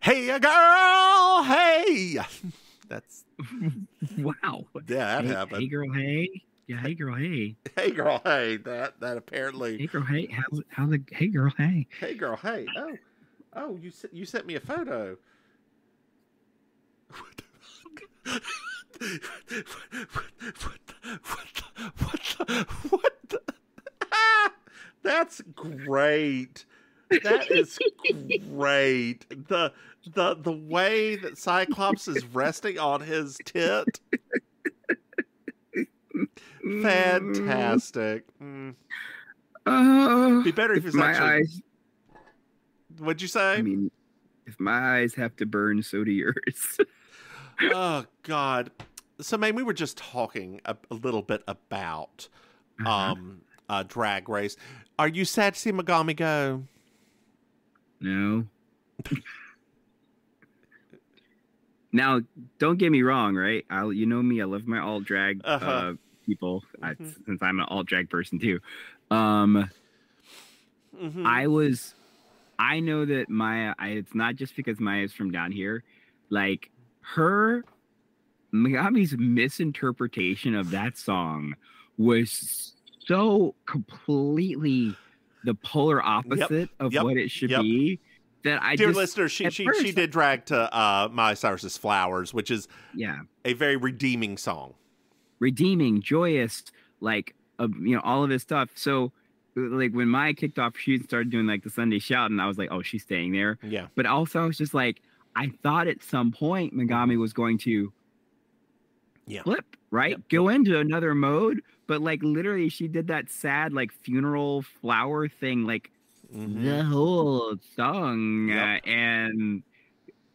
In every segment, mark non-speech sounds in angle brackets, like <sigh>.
Hey, a girl, hey. <laughs> That's <laughs> wow. yeah, that hey, happened. hey, girl, hey. Yeah, hey, girl, hey. Hey, girl, hey. That that apparently. Hey, girl, hey. How's, how's the, hey, girl, hey. Hey, girl, hey. Oh, oh, you you sent me a photo. <laughs> What the fuck? What the, what the, what the, what the, Ah, That's great. That is great. The the the way that Cyclops is resting on his tit. Fantastic. Mm. Oh, Be better if if it's my actually. eyes. What'd you say? I mean, if my eyes have to burn, so do yours. <laughs> oh God. So, man, we were just talking a, a little bit about Uh-huh. um uh drag race. Are you sad to see Megami go? No. now, don't get me wrong, right? I, you know me. I love my alt drag uh Uh-huh. people, I, Mhm. since I'm an alt drag person too. Um, Mhm. I was, I know that Mhi'ya. I, it's not just because Mhi'ya's from down here. Like her, Megami's misinterpretation of that song was so completely the polar opposite of yep, what it should yep. be that I Dear just listener, she she, she did drag to uh Miley Cyrus's Flowers, which is yeah a very redeeming song. redeeming, joyous, like uh, you know all of this stuff. So like when Mhi'ya kicked off, she started doing like the Sunday shout, and I was like, oh, she's staying there. Yeah. But also, I was just like, I thought at some point Megami was going to Yeah. flip, right? Yep. Go into another mode. But like literally, she did that sad like funeral flower thing, like Mhm. the whole song, Yep. uh, and.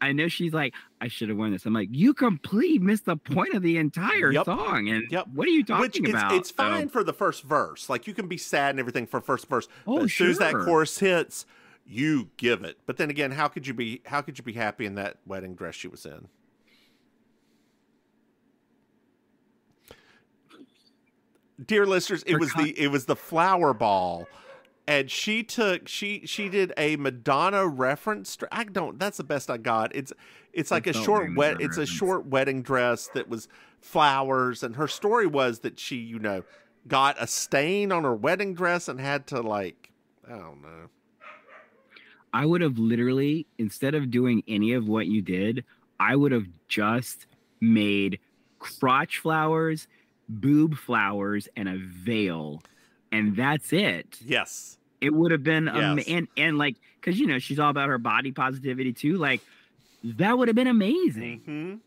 I know she's like, I should have won this. I'm like, you completely missed the point of the entire Yep. song. And Yep. what are you talking Which it's, about? it's So- fine for the first verse. Like you can be sad and everything for first verse. Oh, but as soon as that chorus hits, you give it. But then again, how could you be how could you be happy in that wedding dress she was in? Dear listeners, it Her was con- the it was the flower ball. And she took she she did a Madonna reference. I don't. That's the best I got. It's it's like a short wet. It's a short wedding dress that was flowers, and her story was that she, you know, got a stain on her wedding dress and had to like, I don't know. I would have literally, instead of doing any of what you did, I would have just made crotch flowers, boob flowers, and a veil. And that's it. Yes. It would have been um, Yes. and and like because you know she's all about her body positivity too. Like that would have been amazing.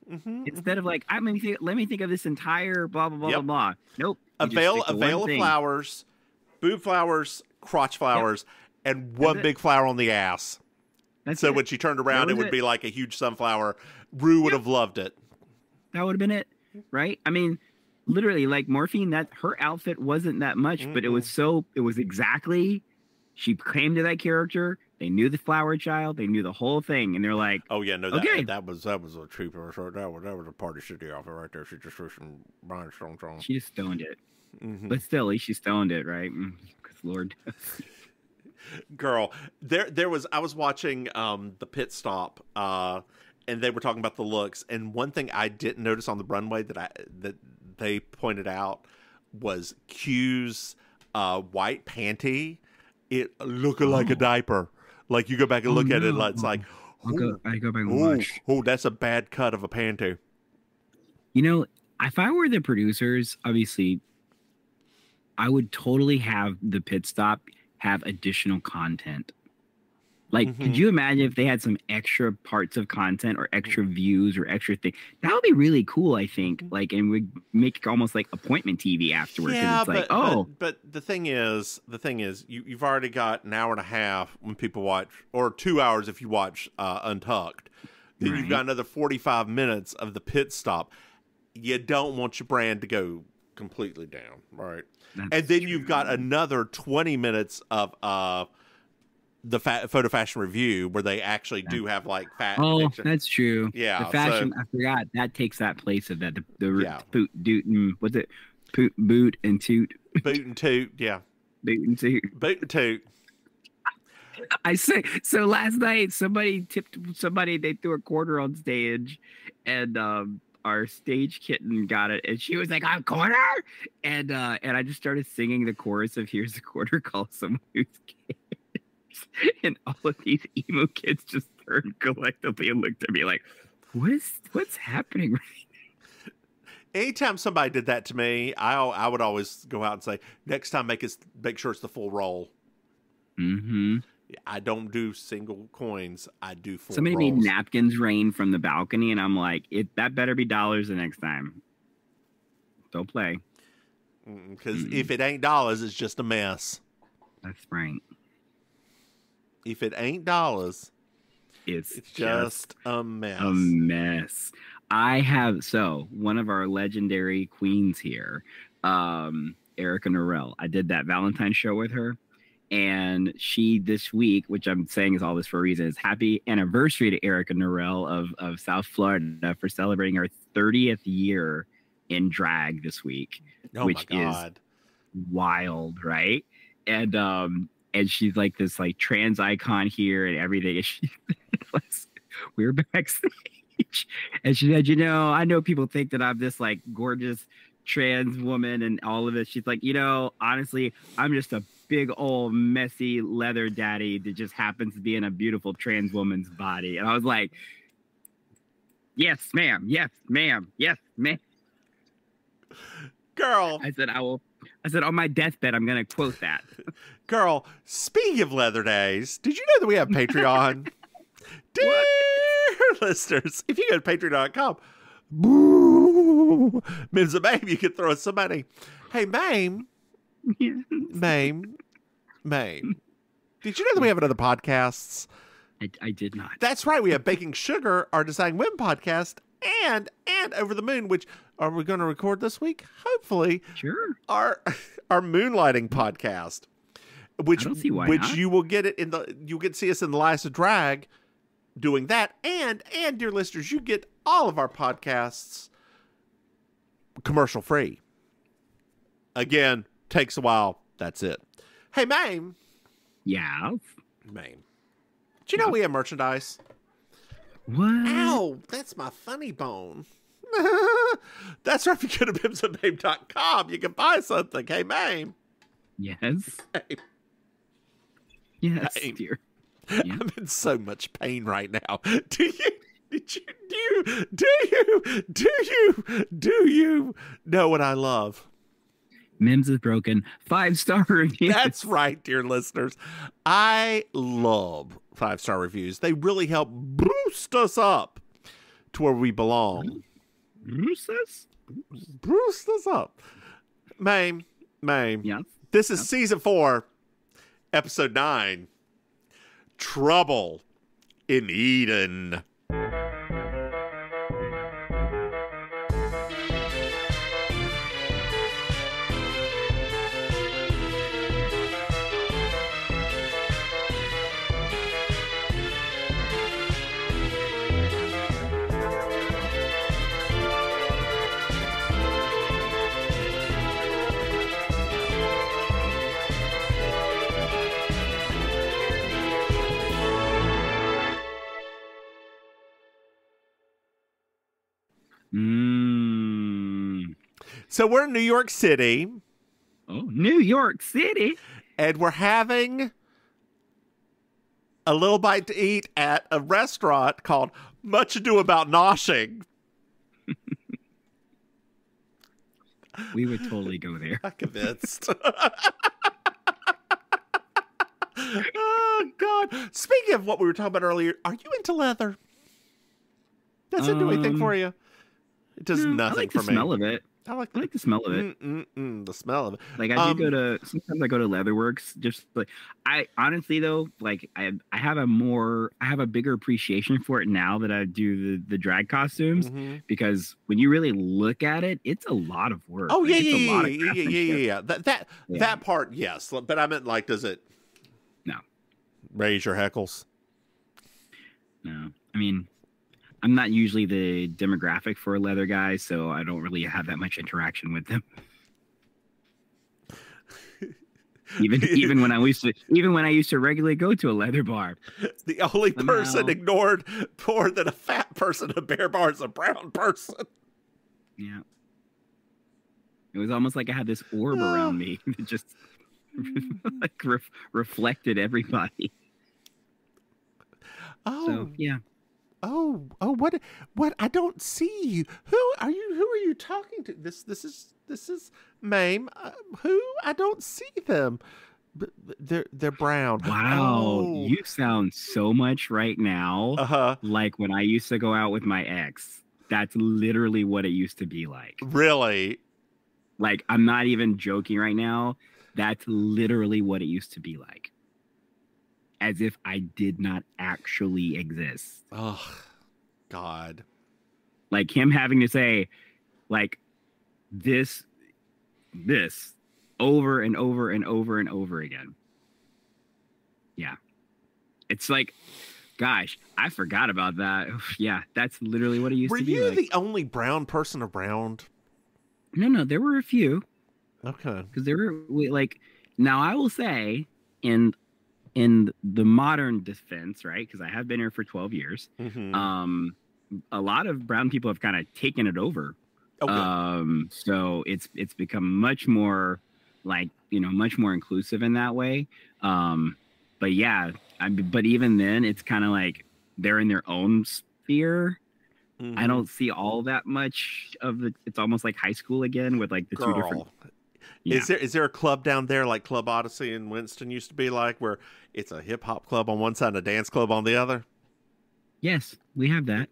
Mm-hmm, mm-hmm. Instead of like, I mean, think, let me think of this entire blah blah blah Yep. blah blah. Nope. A veil, a veil of thing. flowers, boob flowers, crotch flowers, and one big flower on the ass. That's so it. when she turned around, it would it. be like a huge sunflower. Ru would Yep. have loved it. that would have been it right i mean literally like morphine that her outfit wasn't that much but it was so it was exactly she came to that character they knew the flower child they knew the whole thing and they're like Oh yeah, no, that, Okay. that was that was a true short. That was that was a party city outfit right there. She just threw some rhinestones on. she just stoned it Mhm. but still at least she stoned it right because lord <laughs> girl there there was i was watching um the pit stop uh and they were talking about the looks and one thing i didn't notice on the runway that i that they pointed out was q's uh white panty it looking like a Oh. diaper like you go back and Oh, look at it no. it's like go, I go back and oh, watch. oh that's a bad cut of a panty You know, if I were the producers, obviously, I would totally have the pit stop have additional content. Like, Mhm. could you imagine if they had some extra parts of content or extra views or extra thing? That would be really cool, I think. Mhm. Like, and would make almost like appointment TV afterwards. Yeah, it's like, but, oh, but but the thing is, the thing is, you you've already got an hour and a half when people watch, or two hours if you watch uh, Untucked. Then you've got another forty five minutes of the pit stop. You don't want your brand to go completely down, right? that's and then you've got another twenty minutes of uh the fa- photo fashion review where they actually do have like fat. Oh, picture- that's true. yeah, the fashion, I forgot that takes that place of that. The, the Yeah. boot, doot, and what's it? Poot, boot and toot, boot and toot, yeah, boot and toot. boot and toot. I say so. Last night, somebody tipped somebody. They threw a quarter on stage, and um, our stage kitten got it, and she was like, "I'm quarter," and uh, and I just started singing the chorus of "Here's a quarter, call someone who's cares," <laughs> and all of these emo kids just turned collectively and looked at me like, "What is what's happening?" right <laughs> Anytime somebody did that to me, I I would always go out and say, "Next time, make it make sure it's the full roll." Mm-hmm. I don't do single coins. I do full. Somebody rolls. made napkins rain from the balcony, and I'm like, "It that better be dollars the next time." Don't play. because if it ain't dollars, it's just a mess. That's right. If it ain't dollars, It's, it's just a mess. a mess. I have so one of our legendary queens here, um, Erica Norell. I did that Valentine show with her, and she this week, which I'm saying is all this for a reason, is happy anniversary to Erica Norell of of South Florida for celebrating her 30th year in drag this week. oh which my is- Wild, right? And um, and she's like this like trans icon here and everything. And she <laughs> was, we were backstage, and she said, "You know, I know people think that I'm this like gorgeous trans woman and all of it." She's like, "You know, honestly, I'm just a big old messy leather daddy that just happens to be in a beautiful trans woman's body." And I was like, "Yes, ma'am. Yes, ma'am. Yes, ma'am." Girl, I said, "I will." I said, "On my deathbed, I'm going to quote that." <laughs> girl. Speaking of leather days, did you know that we have Patreon? <laughs> Dear <laughs> listeners, if you go to patreon.com, boo, Mims and Maim, you can throw us some money. Hey, Maim, Maim, Maim. Did you know that we have another podcasts? I, I did not. That's right. We have Baking Sugar, our Design Women podcast, and and Over the Moon, which are we going to record this week? Hopefully, Sure. our <laughs> our moonlighting podcast, which don't see why which not. you will get it in the you get to see us in the of Drag doing that, and and dear listeners, you get all of our podcasts commercial free. Again, takes a while. That's it. Hey, Maim, Yeah. Maim. Do you know we have merchandise? What? Ow, that's my funny bone. <laughs> that's right. If you go to mimsandmaim.com, you can buy something. Hey, Maim. Yes. Hey, Yes, Hey. dear. Yeah. <laughs> I'm in so much pain right now. <laughs> Do you? Did you do you do you do you do you know what I love? Mims is broken. Five star review. That's right, dear listeners. I love five star reviews. They really help boost us up to where we belong. Bruce's? Bruce, us up. Maim, Maim. Yes. This is season four, episode nine Trouble in Eden. So we're in New York City Oh, New York City. and we're having a little bite to eat at a restaurant called Much Ado About Noshing. <laughs> We would totally go there. I'm convinced. <laughs> oh God! Speaking of what we were talking about earlier, are you into leather? Does it do anything Um, for you? It does No, nothing I like for the me. smell of it. I like I like the smell of it. Mm-mm-mm, the smell of it. Like I Um, do go to sometimes I go to Leatherworks. Just like I honestly though, like I I have a more I have a bigger appreciation for it now that I do the the drag costumes Mhm. because when you really look at it, it's a lot of work. Oh Like, yeah, yeah, yeah, yeah, yeah, yeah, yeah. That that Yeah. that part, yes. But I meant like, does it? No. Raise your heckles. No, I mean, I'm not usually the demographic for a leather guy, so I don't really have that much interaction with them. <laughs> Even even when I used to even when I used to regularly go to a leather bar. The only person ignored more than a fat person at Bear Bar is a brown person. Yeah. It was almost like I had this orb Oh. around me <sighs> that just <laughs> like ref- reflected everybody. Oh, So yeah. Oh, oh! What? What? I don't see you. Who are you? Who are you talking to? This, this is, this is Maim. Uh, who? I don't see them. But they're they're brown. Wow, Oh. you sound so much right now Uh huh. like when I used to go out with my ex. That's literally what it used to be like. Really? Like I'm not even joking right now. That's literally what it used to be like. As if I did not actually exist. Oh, God. Like him having to say like this this over and over and over and over again. Yeah. It's like gosh, I forgot about that. Yeah, that's literally what it used Were to be Were you like. the only brown person around? No, no, there were a few. Okay. because there were we- like now i will say in in the modern defense right because i have been here for 12 years Mhm. um a lot of brown people have kind of taken it over okay. um so it's it's become much more like you know much more inclusive in that way um but yeah I, but even then it's kind of like they're in their own sphere i Mhm. don't see all that much of the it's almost like high school again with like the two different Girl. Yeah. Is there is there a club down there like Club Odyssey in Winston used to be like, where it's a hip hop club on one side and a dance club on the other? yes we have that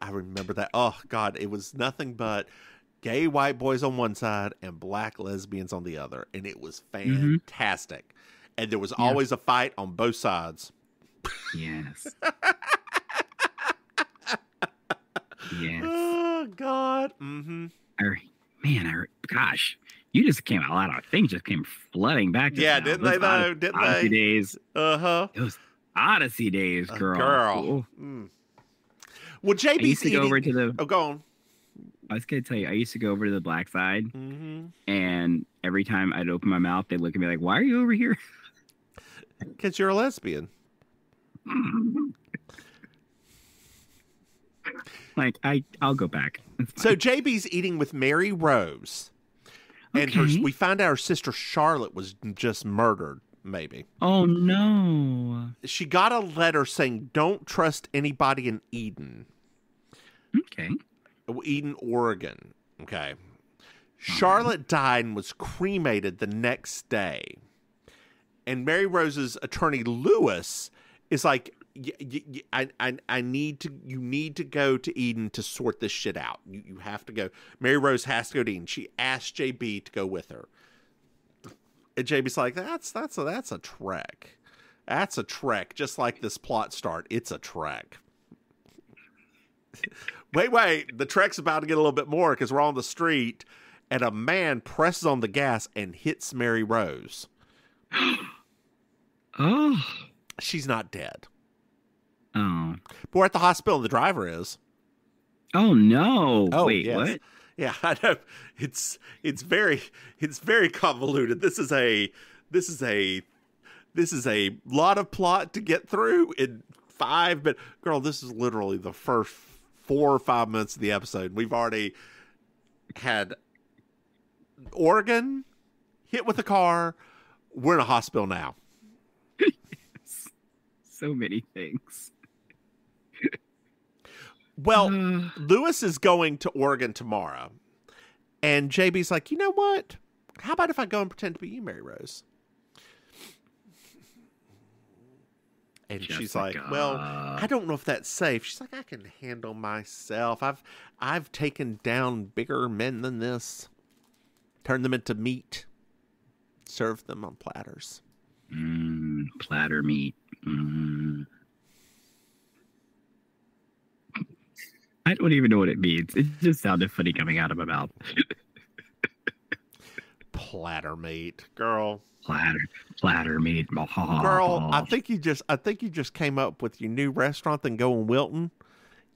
I remember that. Oh God, it was nothing but gay white boys on one side and black lesbians on the other, and it was Mhm. fantastic. And there was Yeah. always a fight on both sides. Yes. <laughs> yes. Oh God. Mm-hmm. I, man, I, gosh, you just came a lot of things just came flooding back. just Yeah, didn't they though? Didn't Odyssey they? days. Uh huh. Those Odyssey days, girl. Girl. Ooh. Mm. Well, I used to go over to the. oh, go on. I was gonna tell you, I used to go over to the black side, Mm-hmm. and every time I'd open my mouth, they'd look at me like, "Why are you over here?" <laughs> Because you're a lesbian. <laughs> like, I, I'll go back. So. JB's eating with Mary Rose, and her, we find out her sister Charlotte was just murdered. Maybe oh no. she got a letter saying, "Don't trust anybody in Eden, Okay. Oh, Eden, Oregon." Okay. Charlotte died and was cremated the next day, and Mary Rose's attorney Lewis is like. Y- y- y- I, I, I need to you need to go to Eden to sort this shit out. You, you have to go. Mary Rose has to go to Eden. She asked JB to go with her. And JB's like, that's that's a that's a trek. That's a trek, just like this plot start. It's a trek. <laughs> wait, wait. The trek's about to get a little bit more because we're on the street and a man presses on the gas and hits Mary Rose. <gasps> Oh. She's not dead. Oh. But we're at the hospital the driver is. Oh no. Oh, Wait, yes. what? Yeah. <laughs> It's it's very it's very convoluted. This is a this is a this is a lot of plot to get through in five. But girl, this is literally the first four or five minutes of the episode. We've already had Oregon hit with a car. We're in a hospital now. <laughs> So many things. Well, Uh, Lewis is going to Oregon tomorrow. And JB's like, you know what? How about if I go and pretend to be you, Mary Rose? And she's like, well, I don't know if that's safe. She's like, I can handle myself. I've I've taken down bigger men than this. Turned them into meat. Served them on platters. mm, platter meat. Mm. I don't even know what it means. It just sounded funny coming out of my mouth. Platter meat. Girl. Platter, platter meat. <laughs> Girl, I think you just I think you just came up with your new restaurant and go in Wilton.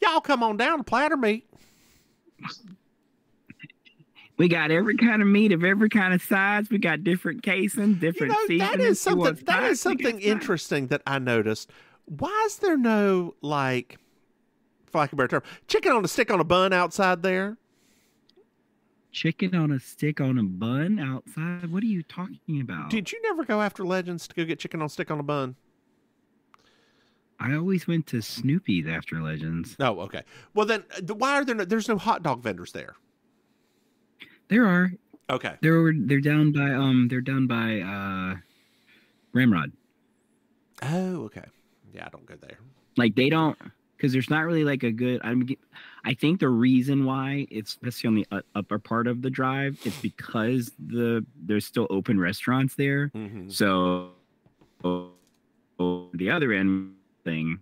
Y'all come on down to Platter Meat. We got every kind of meat of every kind of size. We got different casing, You different know, that is something. That is spice, we got something interesting that I noticed. Why is there no like, for lack of a better term, chicken on a stick on a bun outside there? Chicken on a stick on a bun outside. What are you talking about? Did you never go after Legends to go get chicken on a stick on a bun? I always went to Snoopy's after Legends. No. Okay. Well, then uh, why are there? No, there's no hot dog vendors there. There are. Okay. They're they're down by um they're down by uh Ramrod. Oh, okay. Yeah, I don't go there. Like they don't because there's not really like a good. I'm. I think the reason why it's especially on the upper part of the drive is because the there's still open restaurants there. hmm So the other end thing,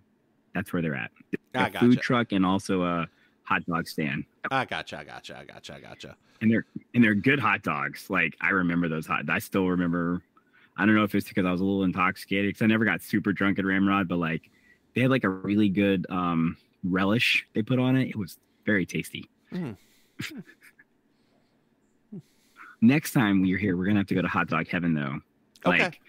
that's where they're at. A gotcha. food truck and also a hot dog stand. I gotcha. I gotcha. I gotcha. I gotcha. and they're and they're good hot dogs. Like I remember those hot. I still remember. I don't know if it's because I was a little intoxicated because I never got super drunk at Ramrod, but like they had like a really good um relish they put on it. It was very tasty. Mm. <laughs> next time you're here, we're gonna have to go to Hot Dog Heaven though. Like Okay.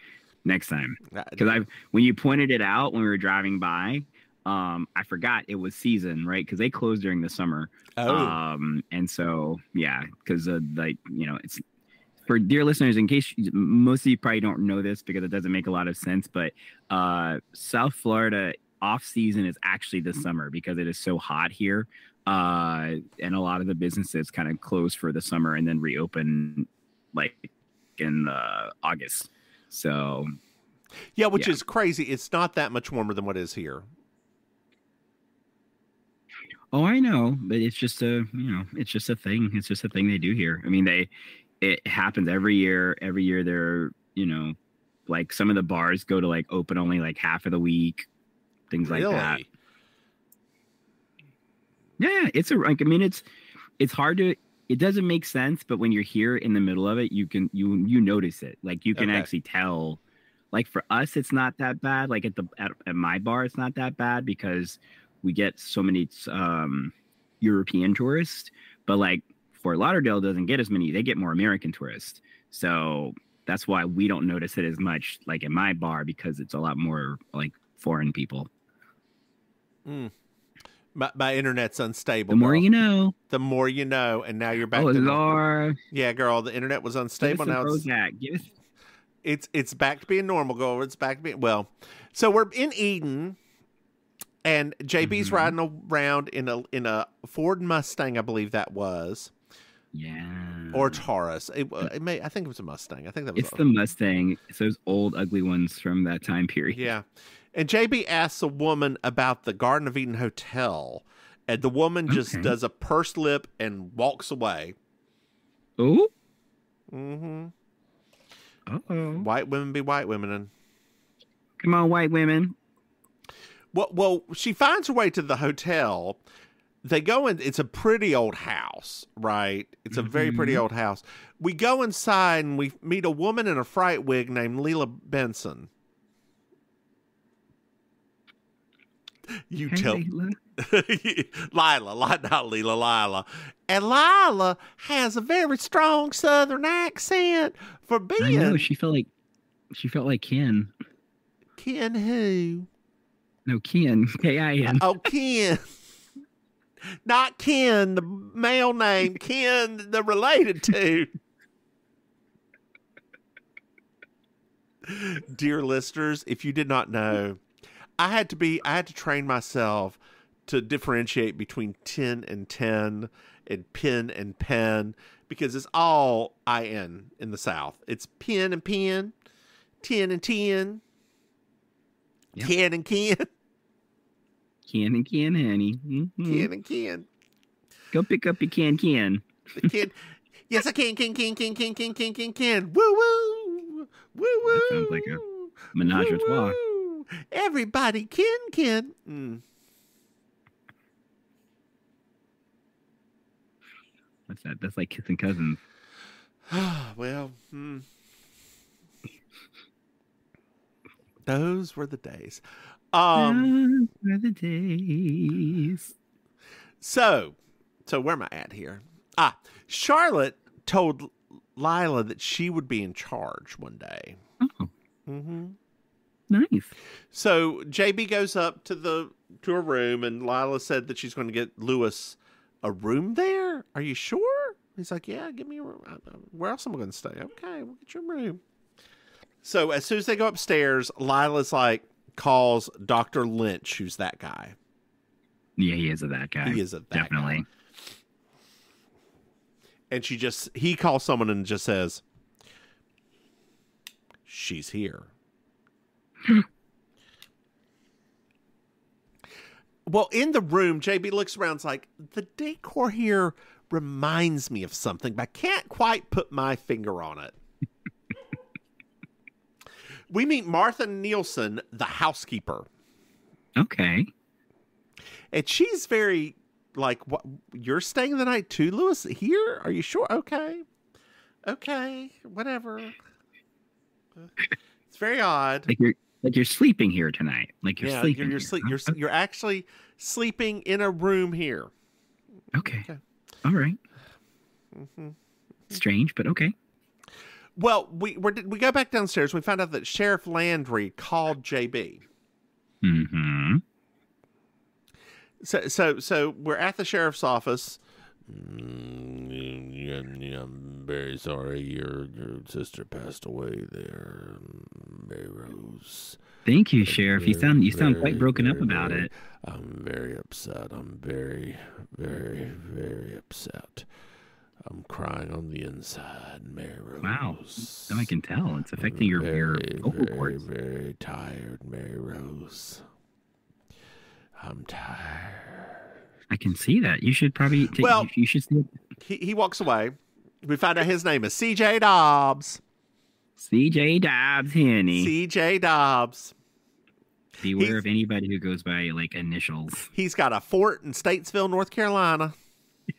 next time, because I when you pointed it out when we were driving by, um, I forgot it was season right because they closed during the summer. Oh. Um, and so yeah, because uh, like you know, it's for dear listeners, in case most of you probably don't know this because it doesn't make a lot of sense, but uh, South Florida off season is actually the summer because it is so hot here. Uh, and a lot of the businesses kind of close for the summer and then reopen like in uh, August. So yeah, which yeah. is crazy. It's not that much warmer than what is here. Oh, I know, but it's just a you know, it's just a thing. It's just a thing they do here. I mean, they it happens every year. Every year they're you know, like some of the bars go to like open only like half of the week, things like that. Really? Yeah, it's a like I mean it's it's hard to it doesn't make sense, but when you're here in the middle of it, you can you you notice it. Like you can Okay. actually tell. Like for us, it's not that bad. Like at the at, at my bar, it's not that bad because we get so many um European tourists. But like Fort Lauderdale doesn't get as many. They get more American tourists. So that's why we don't notice it as much like in my bar because it's a lot more like foreign people. My, my internet's unstable. The more girl. you know. the more you know, and now you're back. Oh to Lord. yeah, girl. The internet was unstable. Now it's, us it's it's back to being normal. Girl, it's back to being well. So we're in Eden, and JB's Mhm. riding around in a in a Ford Mustang, I believe that was, Yeah. or Taurus. It, it may I think it was a Mustang. I think that was. it's the Mustang. It's those old ugly ones from that time period. Yeah. And JB asks a woman about the Garden of Eden Hotel, and the woman just Okay. does a purse lip and walks away. Oh. hmm Uh-oh. White women be white women. And Come on, white women. well, well, she finds her way to the hotel. They go in. It's a pretty old house, right? It's a very pretty Mhm. old house. We go inside and we meet a woman in a fright wig named Leela Benson. <laughs> You Hey, tell. <laughs> Lila, Li- not Leela, Lila. And Lila has a very strong southern accent for being. I know she felt like she felt like Ken. Ken who? No, Ken. <laughs> K I N. Oh, Ken. Not Ken, the male name, Ken, the related to. Dear listeners, if you did not know, I had to be, I had to train myself to differentiate between 10 and 10 and pin and pen because it's all IN in the South. It's pin and pen, 10 and 10, Yep. Ken and Ken, <laughs> Ken and Ken, honey. Mhm. Ken and Ken. Go pick up your can Ken. The kid. Yes, I can, can, can, can, can, can, can, can, can. Woo woo, woo woo. That sounds like a menage a trois. Woo-woo. Everybody can, can. Mm. What's that? That's like kissing cousins. <sighs> well, hmm. those were the days. Um. Those were the days. So, so where am I at here? Ah, Charlotte told Lila that she would be in charge one day. Oh, Mm-hmm. Nice. So JB goes up to the to a room, and Lila said that she's going to get Lewis a room there. Are you sure? He's like, yeah, give me a room. Uh, Where else am I going to stay? Okay, we'll get you a room. So as soon as they go upstairs, Lila's like calls Doctor Lynch, who's that guy. Yeah, he is a that guy. He is a that guy. Definitely. and she just he calls someone and just says she's here well in the room jb looks around and's like the decor here reminds me of something but i can't quite put my finger on it. <laughs> We meet martha nielsen the housekeeper. Okay. and she's very like what you're staying the night too lewis here? Are you sure? Okay. Okay. Whatever. <laughs> It's very odd. Like you're like you're sleeping here tonight. Like you're yeah sleeping. you're you're, sleep, you're you're actually sleeping in a room here Okay. Okay. All right. hmm Strange, but okay. well we we're, we go back downstairs we find out that sheriff landry called jb Mm-hmm. So, so, so we're at the sheriff's office. Mm, I'm very sorry. Your, your sister passed away there, Mary Rose. Thank you, Sheriff. You sound you sound quite very, broken up about very- it. I'm very upset. I'm very, very, very upset. I'm crying on the inside, Mary Rose. Wow. So I can tell it's affecting your your very, vocal very, very tired, Mary Rose. I'm tired. I can see that. You should probably take, Well- you, should see he, he walks away. We find out his name is CJ Dobbs. CJ Dobbs Henny. CJ Dobbs. Beware he's- of anybody who goes by like initials. He's got a fort in Statesville, North Carolina. <laughs>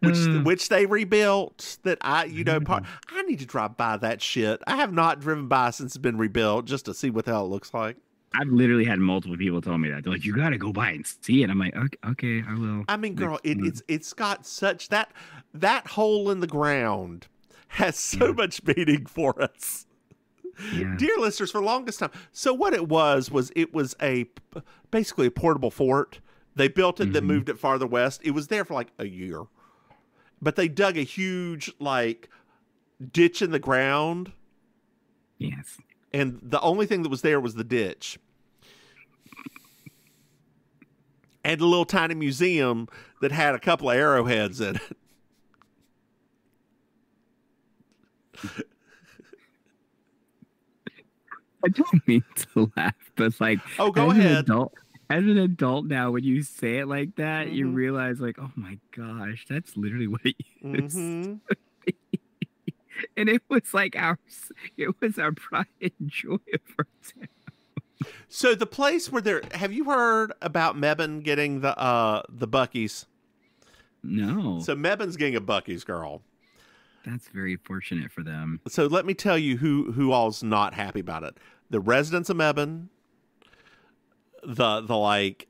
which Uh. which they rebuilt that I you know part I need to drive by that shit. I have not driven by since it's been rebuilt just to see what the hell it looks like. I've literally had multiple people tell me that. They're like, "You got to go by and see it." I'm like, "Okay, okay I will." I mean, girl, it, it's it's got such that that hole in the ground has so Yeah. much meaning for us. Yeah. dear listeners for the longest time so what it was was it was a basically a portable fort they built it then Mhm. moved it farther west it was there for like a year but they dug a huge like ditch in the ground Yes. And the only thing that was there was the ditch and a little tiny museum that had a couple of arrowheads in it <laughs> I don't mean to laugh, but like, oh go as An ahead adult, as an adult now, when you say it like that, you Mhm. realize, like, oh my gosh, that's literally what it is. Mhm. <laughs> And it was like our, it was our pride and joy of our town. so the place where they're have you heard about Mebane getting the uh the Buc-ee's? No, So Mebane's getting a Buc-ee's girl. that's very fortunate for them. So let me tell you who who all's not happy about it. The residents of Mebane, the the like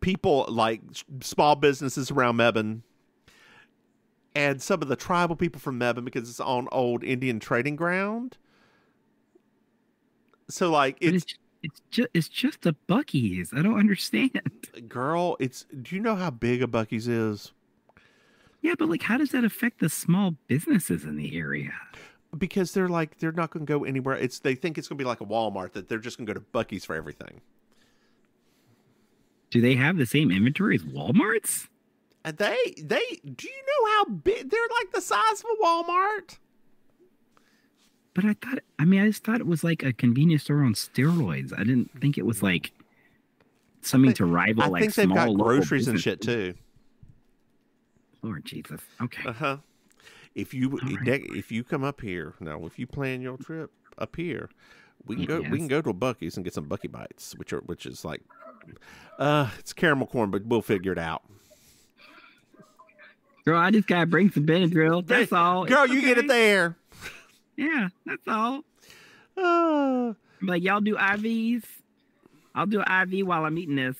people like small businesses around Mebane, and some of the tribal people from Mebane because it's on old Indian trading ground. So like it's it's it's just it's just a Buc-ee's. I don't understand. <laughs> girl, it's do you know how big a Buc-ee's is? Yeah, but like, how does that affect the small businesses in the area? Because they're like they're not going to go anywhere. It's they think it's going to be like a Walmart that they're just going to go to Buc-ee's for everything. Do they have the same inventory as Walmart's? And they they do you know how big they're like the size of a Walmart? But I thought, I mean, I just thought it was like a convenience store on steroids. I didn't think it was like something think- to rival I like think they've small got groceries and shit too. Lord Jesus. Okay. Uh huh. If you right. if you come up here now, if you plan your trip up here, we can go we can go to a Buc-ee's and get some Bucky bites, which are which is like, uh, it's caramel corn, but we'll figure it out. Girl, I just gotta bring some Benadryl. That's all. Girl, It's you get it there. Yeah, that's all. Uh, I'm y'all do IVs? I'll do an IV while I'm eating this.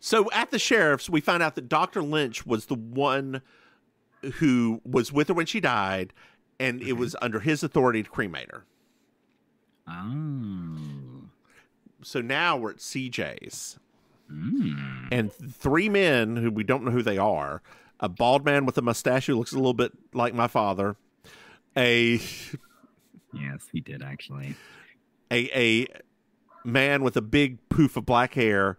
So at the sheriff's, we find out that Dr. Lynch was the one who was with her when she died, and it was under his authority to cremate her. Oh. So now we're at CJ's, Mm. and three men who we don't know who they are a bald man with a mustache who looks a little bit like my father, a Yes, he did actually. a a man with a big poof of black hair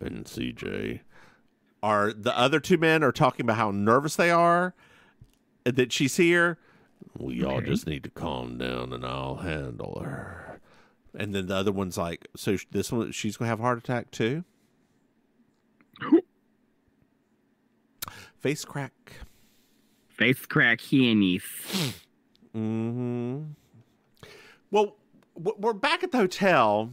and CJ are the other two men are talking about how nervous they are that she's here. We all just need to calm down and I'll handle her. And then the other one's like, so this one she's gonna have a heart attack too. Face crack. Face crack Heenies. hmm Well, we're back at the hotel,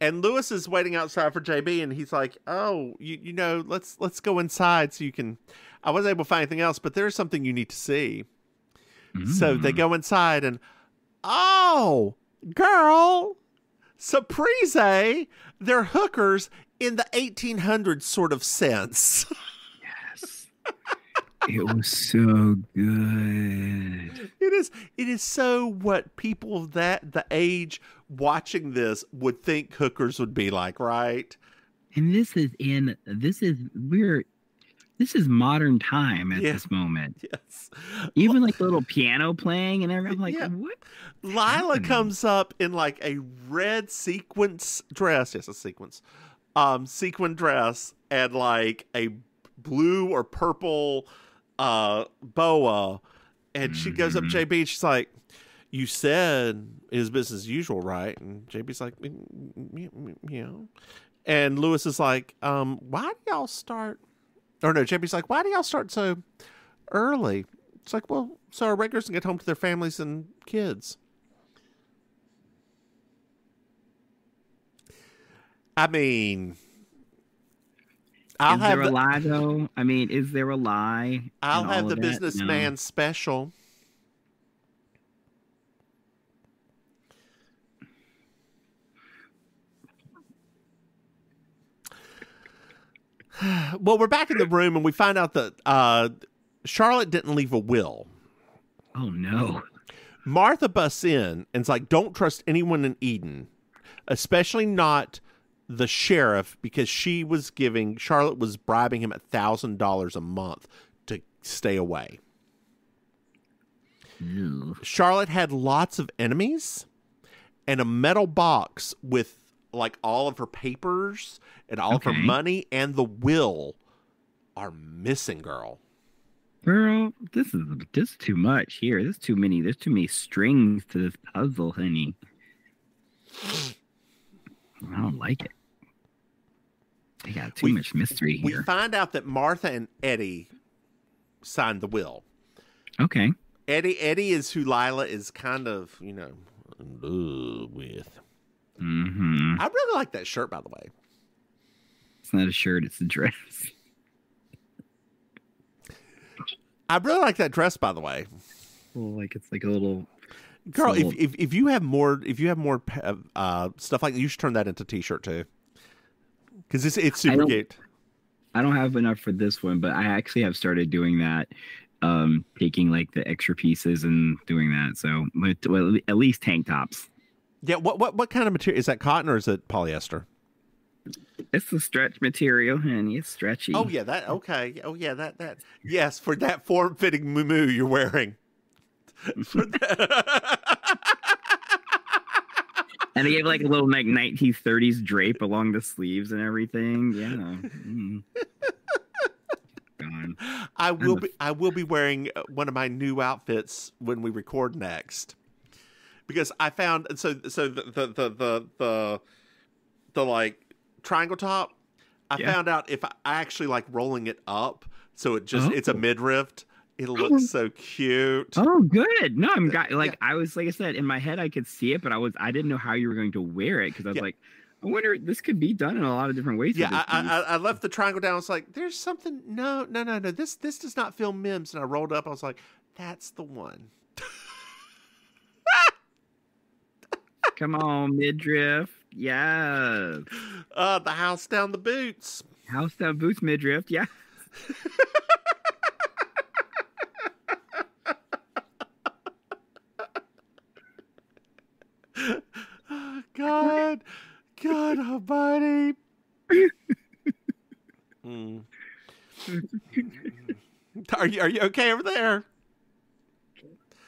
and Lewis is waiting outside for JB, and he's like, "Oh, you you know, let's let's go inside so you can." I wasn't able to find anything else, but there's something you need to see. So they Mm. go inside, and oh, girl, surprise! They're hookers in the 1800s sort of sense. <laughs> It was so good. It is. It is so what people that the age watching this would think hookers would be like, right? And this is in this is we're this is modern time at Yeah. this moment. Yes. Even like little piano playing and everything. I'm like, Yeah. what? Lila happening? comes up in like a red sequence dress. Yes, a sequence. Um, sequin dress and like a blue or purple uh boa. And she goes up to Mhm. JB and she's like, You said it is business as usual, right? And JB's like, "Mm, mm, mm, Yeah. And Lewis is like, um, why do y'all start or no, JB's like, Why do y'all start so early? It's like, well, so our regulars can get home to their families and kids. I mean, I'll is have there a the, lie though? I mean, is there a lie? I'll have the that? No. businessman special. <sighs> well, we're back in the room and we find out that uh, Charlotte didn't leave a will. Oh no. Martha busts in and and's like, "Don't trust anyone in Eden, especially not the sheriff, because she was giving Charlotte was bribing him a thousand dollars a month to stay away." Ew. Charlotte had lots of enemies and a metal box with like all of her papers and all of her money and the will are missing, girl. Girl, this is this is too much here. There's too many. There's too many strings to this puzzle, honey. I don't like it. They got too We- much mystery here. We find out that Martha and Eddie signed the will. Okay. Eddie Eddie is who Lila is kind of, you know, in love with. Mm-hmm. I really like that shirt, by the way. It's not a shirt. It's a dress. I really like that dress, by the way. Well, like it's like a little. Girl, if, if if you have more if you have more uh, stuff like that, you should turn that into a t-shirt too. Because it's it's super don't- cute. I don't have enough for this one, but I actually have started doing that. Um, taking like the extra pieces and doing that. So, well, at least tank tops. Yeah. What what what kind of material is that? Cotton or is it polyester? It's the stretch material, and it's stretchy. Oh yeah, that okay. Oh yeah, that that yes for that form-fitting moo you're wearing. <laughs> <laughs> And they gave like a little like 1930s drape along the sleeves and everything. Yeah. Mm. Gone. I will be I will be wearing uh, one of my new outfits when we record next. Because I found so so the the the the the, the like triangle top I Yeah. found out if I actually like rolling it up so it just it's a Oh. midriff it'll look so cute. Oh, good. No, I'm got like I was like I said in my head I could see it, but I was I didn't know how you were going to wear it because I was Yeah. like, I wonder this could be done in a lot of different ways. Yeah, I, I. I I left the triangle down. I was like, "There's something." No, no, no, no. This this does not feel Mims. And I rolled up. I was like, "That's the one." <laughs> Come on, midriff. Yeah. Uh, the house down the boots. House down boots midriff. Yeah. <laughs> Oh, God, God Almighty. Hmm. Are you are you okay over there?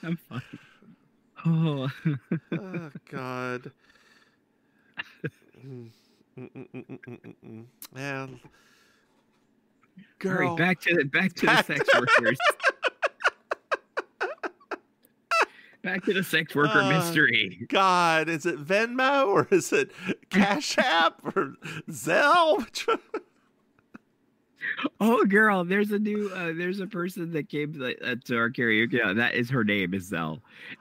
I'm fine. Oh. Oh God. <laughs> Mm, mm, mm, mm, mm, mm, mm. Yeah. All Girl. right, back to the back to Back the sex workers. <laughs> back to the sex worker Uh, mystery. <laughs> God, is it Venmo or is it Cash App or Zelle? Oh, girl, there's a new uh, there's a person that came to, uh, to our karaoke. Yeah, that is her name is Zelle,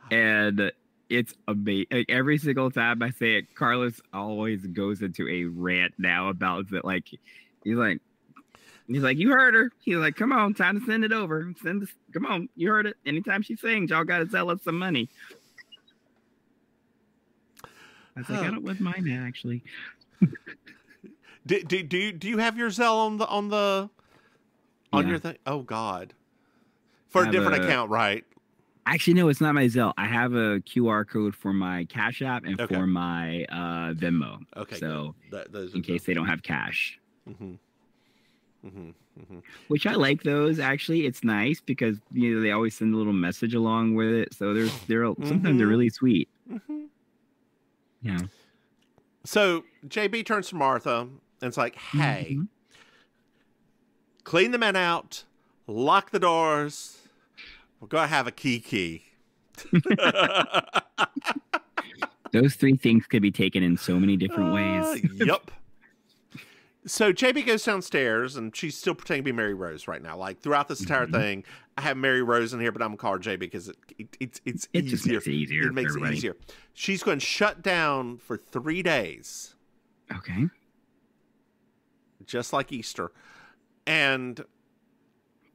and it's amazing. Like, every single time I say it, Carlos always goes into a rant now about that. Like he's like. He's like, you heard her. He's like, come on, time to send it over. Send this. Come on, you heard it. Anytime she sings, y'all gotta sell us some money. I was like, I don't with mine actually. <laughs> Do, do, do, you, do you have your Zelle on the on the on Yeah. your thing? Oh God. For a different a- account, right? Actually, no, it's not my Zelle. I have a QR code for my Cash App and Okay. for my uh, Venmo. Okay. So That, in case they don't have cash, hmm hmm hmm which I like those actually. It's nice because you know they always send a little message along with it. So there's they're sometimes they're really sweet. hmm Yeah. So JB turns to Martha and it's like, "Hey, Mhm. clean the men out, lock the doors. We're gonna have a kiki." <laughs> Those three things could be taken in so many different <laughs> Uh, ways. yep. So JB goes downstairs and she's still pretending to be Mary Rose right now. Like throughout this entire Mhm. thing, I have Mary Rose in here, but I'm gonna call her JB because it, it, it's it's It easier. makes it easier. It makes it easier. She's going to shut down for three days, Okay. just like Easter, and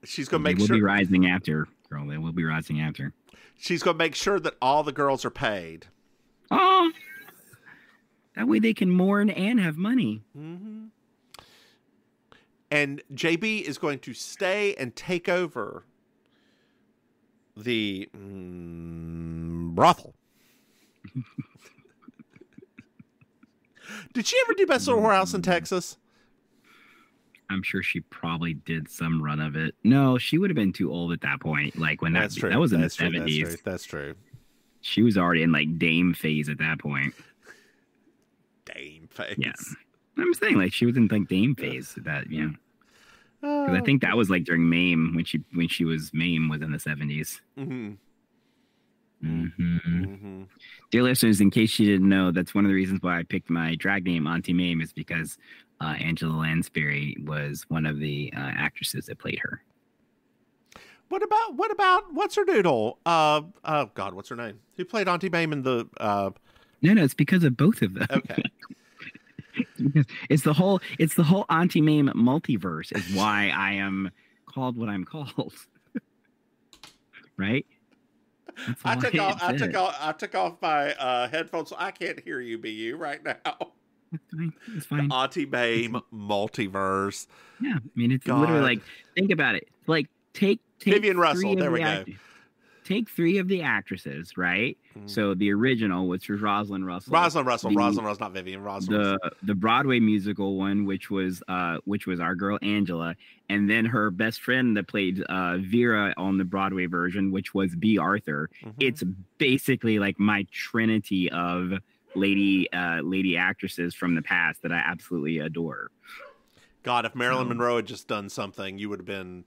she's going to make will be rising after, girl. They will be rising after. she's going to make sure that all the girls are paid. Oh, that way they can mourn and have money. hmm And JB is going to stay and take over the mm, brothel. Did she ever do Best Little Whorehouse in Texas? I'm sure she probably did some run of it. No, she would have been too old at that point. Like when that That's true. that was in That's the true. That's seventies. true. That's true. She was already in like dame phase at that point. Dame phase. Yeah. I'm saying like she was in like dame phase at that, you know. Because I Oh. think that was like during MAME when she when she was MAME was in the 70s. Mhm. hmm Mhm. Dear listeners, in case you didn't know, that's one of the reasons why I picked my drag name Auntie Maim is because uh, Angela Lansbury was one of the uh, actresses that played her. What about what about what's her doodle? Uh oh God, what's her name? Who played Auntie Mame in the uh No, no, it's because of both of them. okay. <laughs> <laughs> It's the whole it's the whole Auntie Mame multiverse is why I am called what I'm called. <laughs> right? I took off I took off I took off my uh headphones so I can't hear you BU right now. It's fine. It's fine. Auntie Mame multiverse. Yeah, I mean it's literally like think about it. Like take take Vivian Russell, there the we go. act- Take three of the actresses, right? Mhm. So the original, which was Rosalind Russell, Rosalind Russell, the- Rosalind Russell, not Vivian Rosalind. the the Broadway musical one, which was uh which was our girl Angela, and then her best friend that played uh Vera on the Broadway version, which was Bea Arthur. Mhm. It's basically like my trinity of lady uh lady actresses from the past that I absolutely adore. God, if Marilyn so- Monroe had just done something, you would have been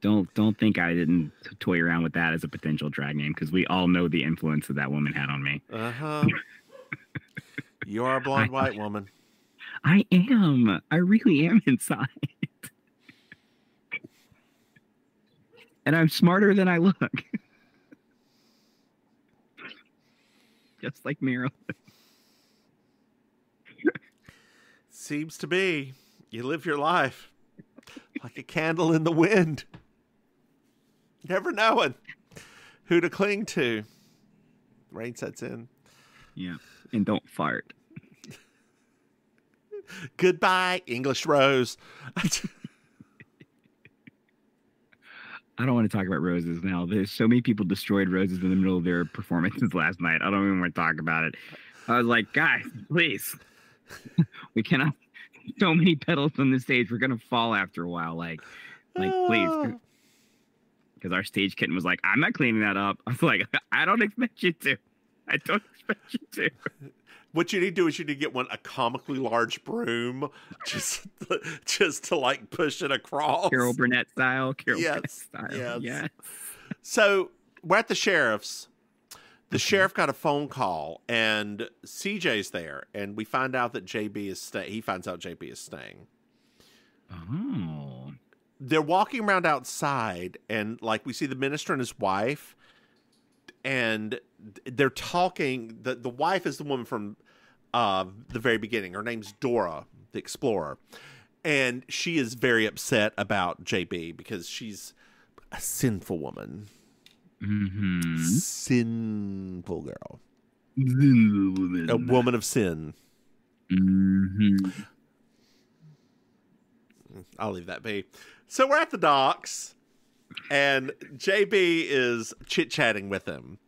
Don't don't think I didn't toy around with that as a potential drag name because we all know the influence that that woman had on me. uh-huh. <laughs> you are a blonde I- white woman. I am. I really am <laughs> inside. and I'm smarter than I look. <laughs> Just like Meryl. Seems to be. You live your life like a candle in the wind. Never knowing who to cling to. Rain sets in. Yeah. And don't fart. Goodbye, English Rose. I don't want to talk about roses now. There's so many people destroyed roses in the middle of their performances last night. I don't even want to talk about it. I was like, guys, please. <laughs> we cannot so many petals on the stage. We're gonna fall after a while. Like, like please. Ah. Because our stage kitten was like, I'm not cleaning that up. <laughs> I was like, I don't expect you to. I don't expect you to. <laughs> What you need to do is you need to get one a comically large broom, <laughs> just just to like push it across. Carol Burnett style. Carol Yes, Burnett style. yes. Yes. So we're at the sheriff's. The Mhm. sheriff got a phone call, and CJ's there, and we find out that JB is staying. He finds out JB is staying. Oh. They're walking around outside, and like we see the minister and his wife, and they're talking. the The wife is the woman from uh, the very beginning. Her name's Dora, the explorer, and she is very upset about JB because she's a sinful woman. Mm-hmm. sinful girl, a Mm-hmm. <laughs> woman of sin. I'll leave that be. So we're at the docks, and JB is chit chatting with him,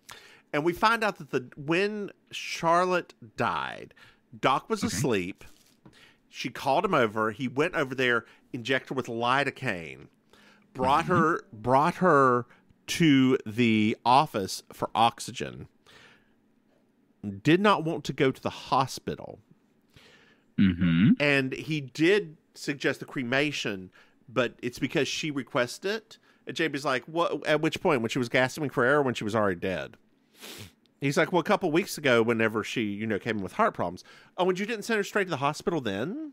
and we find out that the when Charlotte died, Doc was Okay. asleep. She called him over. He went over there, injected her with lidocaine, brought her brought her to the office for oxygen. Did not want to go to the hospital Mm-hmm. and he did suggest the cremation, but it's because she requested it. And JB's like, "What? At which point? When she was gasping for air, or when she was already dead?" He's like, "Well, a couple weeks ago, whenever she, you know, came in with heart problems. Oh, and you didn't send her straight to the hospital then?"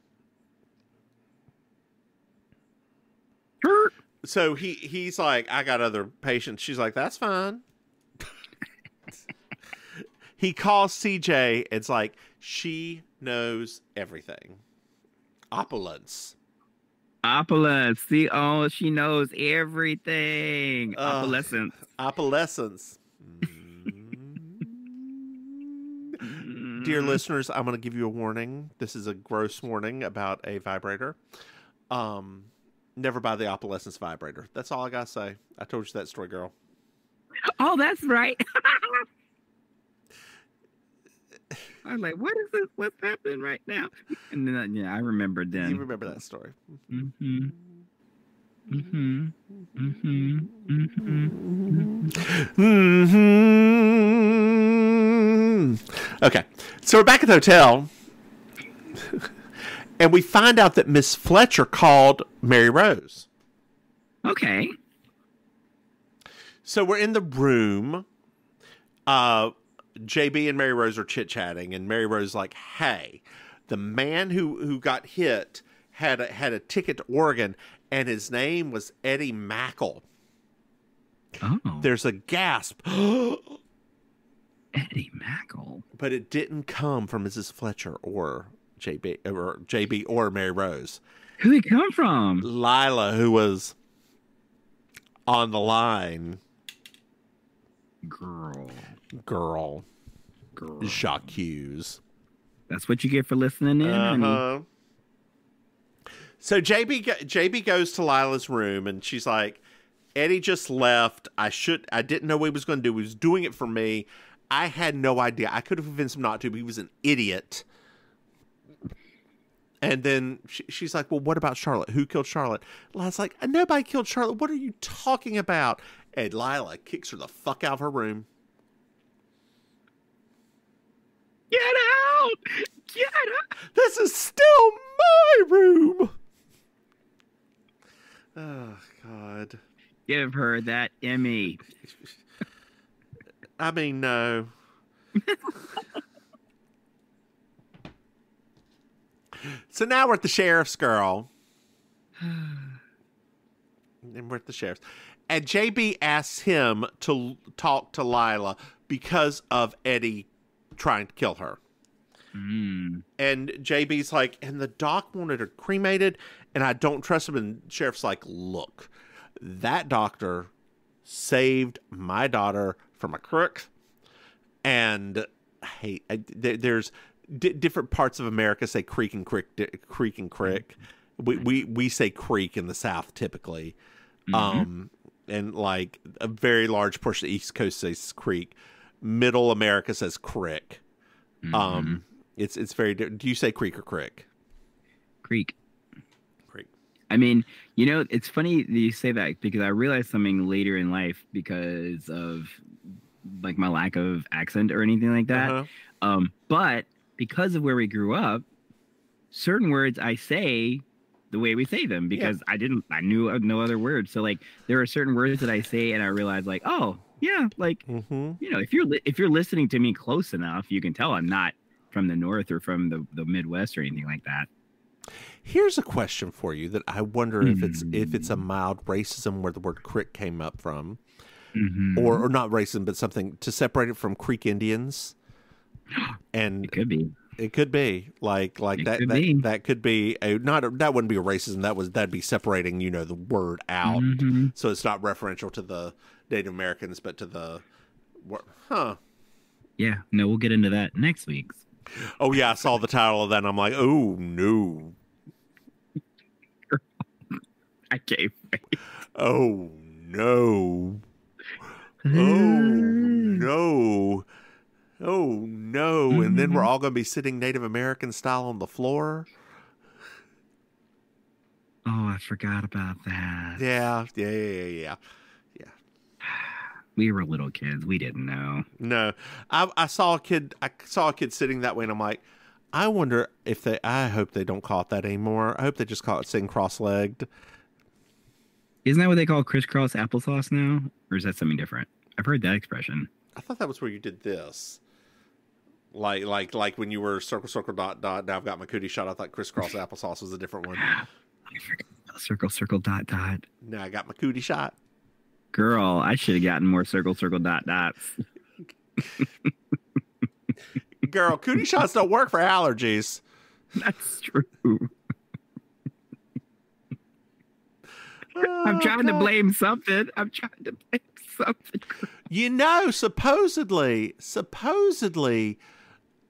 Sure. So he he's like, "I got other patients." She's like, "That's fine." <laughs> he calls CJ. It's like she knows everything. Opulence. Opulence. See, oh, she knows everything. Ugh. Opalescence. Opalescence. Dear listeners, I'm going to give you a warning. This is a gross warning about a vibrator. Um, never buy the opalescence vibrator. That's all I got to say. I told you that story, girl. Oh, that's right. <laughs> I was like, what is this? What's happening right now? And then, uh, yeah, I remember then You remember that story. Mm-hmm. Mm-hmm. Mm-hmm. Mm-hmm. hmm Okay, so we're back at the hotel, <laughs> and we find out that Miss Fletcher called Mary Rose. Okay. So we're in the room. Uh, JB and Mary Rose are chit chatting, and Mary Rose is like, "Hey, the man who who got hit had a, had a ticket to Oregon, and his name was Eddie Mackle." Oh, There's a gasp, <gasps> Eddie Mackle. but it didn't come from Mrs. Fletcher or JB or JB or Mary Rose. Who'd he come from? Lila, who was on the line, Girl. Girl, Girl. Jacques Hughes. That's what you get for listening in. Uh-huh. So JB JB goes to Lila's room and she's like, Eddie just left. I should. I didn't know what he was going to do. He was doing it for me. I had no idea. I could have convinced him not to, but he was an idiot. And then she, she's like, "Well, what about Charlotte? Who killed Charlotte?" Lila's like, "Nobody killed Charlotte. What are you talking about?" And Lila kicks her the fuck out of her room. Get out! Get out! This is still my room. Oh God. Give her that Emmy. <laughs> I mean, no. <laughs> so now we're at the sheriff's girl. <sighs> And we're at the sheriff's. And JB asks him to talk to Lila because of Eddie trying to kill her. Mm. And JB's like, and the doc wanted her cremated, and I don't trust him. And Sheriff's like, look, that doctor saved my daughter from a crook, and hey, I, there, there's d- different parts of America say creek and crick, di- creek and crick. We, we we say creek in the South typically, Mhm. um, and like a very large portion of the East Coast says creek. Middle America says crick. Mhm. Um, it's it's very. Do you say creek or crick? Creek. Creek. I mean, you know, it's funny that you say that because I realized something later in life because of like my lack of accent or anything like that. Uh-huh. Um, but because of where we grew up, certain words I say the way we say them because I didn't, I knew of no other words. So like, there are certain words that I say and I realize like, oh yeah, like Mm-hmm. you know, if you're li- if you're listening to me close enough, you can tell I'm not from the north or from the the Midwest or anything like that. Here's a question for you that I wonder if it's if it's a Hmm. mild racism where the word crick came up from, Mhm. or or not racism, but something to separate it from Creek Indians. <gasps> And it could be. it could be like like It that that, be. that could be a not a, that wouldn't be a racism. That was that'd be separating you know the word out. Mhm. So it's not referential to the Native Americans, but to the huh. Yeah, no, we'll get into that next week. Oh yeah, I saw the title of that. and I'm like, oh no, <laughs> I can't. oh no. Oh no. Oh no. And then we're mm-hmm. all going to be sitting Native American style on the floor. Oh, I forgot about that. Yeah, yeah, yeah, yeah. We were little kids. We didn't know. No. I I saw a kid I saw a kid sitting that way and I'm like, I wonder if they I hope they don't call it that anymore. I hope they just call it sitting cross-legged. Isn't that what they call crisscross applesauce now? Or is that something different? I've heard that expression. I thought that was where you did this. Like like like when you were circle circle dot dot now I've got my cootie shot. I thought crisscross applesauce was a different one. <laughs> I forgot circle, circle, dot, dot. Now I got my cootie shot. Girl, I should have gotten more circle, circle, dot, dots. Girl, cootie shots don't work for allergies. That's true. I'm Oh, trying to blame something. I'm trying to blame something. You know, supposedly, supposedly,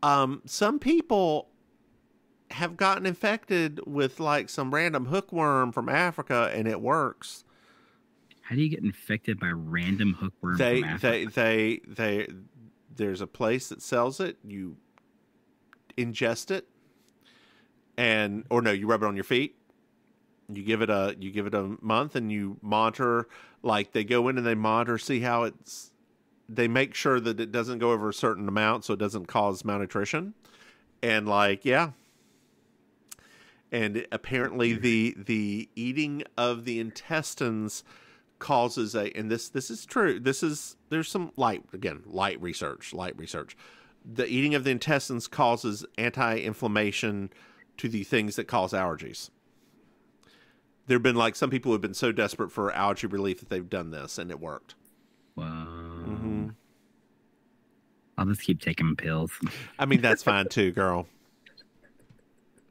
um, some people have gotten infected with like some random hookworm from Africa, and it works. How do you get infected by random hookworm They, they, they, they. There's a place that sells it. You ingest it, and or no, you rub it on your feet. You give it a you give it a month, and you monitor. Like they go in and they monitor, see how it's. They make sure that it doesn't go over a certain amount, so it doesn't cause malnutrition. And like, yeah. And apparently, the the eating of the intestines causes a and this this is true this is there's some light again light research light research the eating of the intestines causes anti-inflammation to the things that cause allergies there have been like some people who have been so desperate for allergy relief that they've done this and it worked Whoa. Mhm. I'll just keep taking pills. i mean that's fine too girl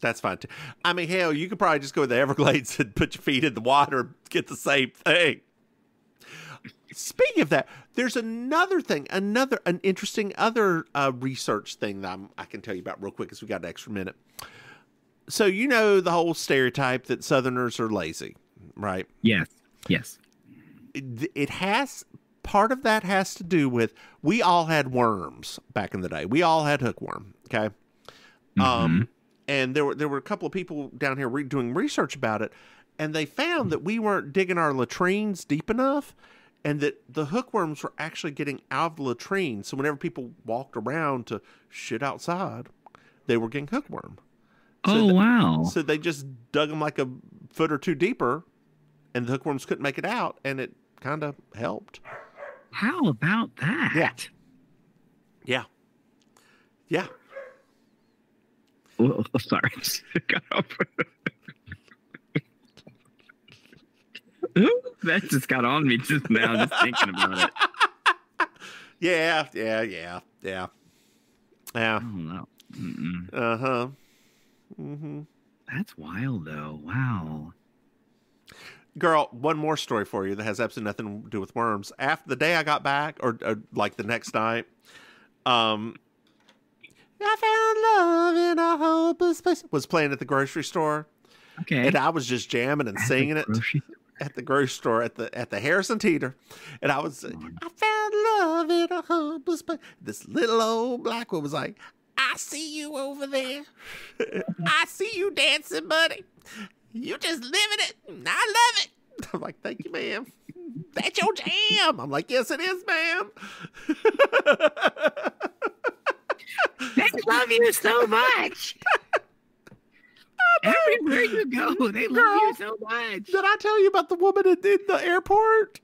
that's fine too i mean hell you could probably just go to the everglades and put your feet in the water and get the same thing Speaking of that, there's another thing, another an interesting other uh, research thing that I'm, I can tell you about real quick, as we got an extra minute. So you know the whole stereotype that Southerners are lazy, right? Yes. Yes. It, it has part of that has to do with we all had worms back in the day. We all had hookworm. Okay, um, and there were there were a couple of people down here re- doing research about it, and they found that we weren't digging our latrines deep enough, and that the hookworms were actually getting out of the latrine. So whenever people walked around to shit outside, they were getting hookworm. So oh the- wow. So they just dug them like a foot or two deeper, and the hookworms couldn't make it out, and it kind of helped. How about that? Yeah. Yeah. Yeah. Oh, <laughs> sorry. <laughs> <laughs> Got off. <laughs> that just got on me just now, just thinking about it. <laughs> Yeah. Yeah. Yeah. Yeah. Yeah. Oh. Uh huh. Mm-hmm. That's wild, though. Wow. Girl, one more story for you that has absolutely nothing to do with worms. After the day I got back, or, or like the next night, Um, I found love in a hopeless place was playing at the grocery store, Okay. and I was just jamming and At singing it grocery- at the grocery store at the at the Harrison Teeter, and I was mm-hmm. I found love in a hopeless place. This little old black one was like, "I see you over there. <laughs> I see you dancing, buddy. You just living it. and I love it." <laughs> I'm like, "Thank you, ma'am. That's your jam." I'm like, "Yes, it is, ma'am." <laughs> They love you so much. <laughs> Everywhere you go, they love you so much. Did I tell you about the woman in, in the airport?